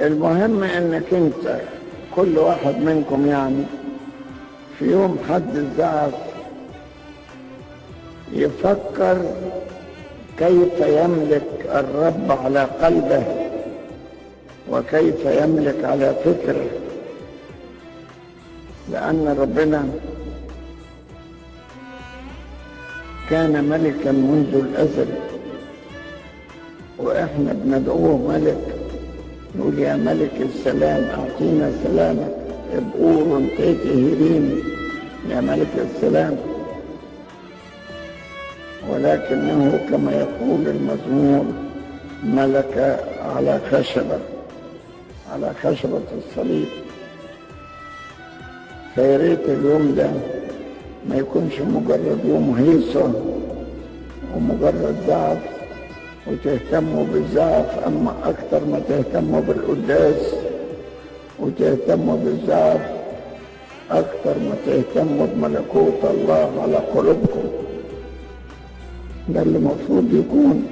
المهم إنك أنت كل واحد منكم يعني في يوم حد الزعف يفكر كيف يملك الرب على قلبه وكيف يملك على فكره. لأن ربنا كان ملكا منذ الأزل وإحنا بندعوه ملك نقول يا ملك السلام أعطينا سلامك. ابقور تيتي هيرين يا ملك السلام. ولكنه كما يقول المزمور ملك على خشبة على خشبة الصليب. فيا ريت اليوم ده ما يكونش مجرد يوم هيصة ومجرد زعف وتهتموا بالزعف أما أكثر ما تهتموا بالقداس وتهتموا بالزعف أكثر ما تهتموا بملكوت الله على قلوبكم. ده اللي المفروض يكون.